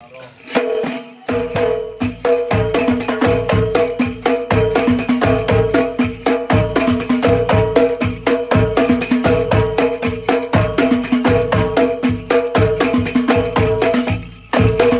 Alô.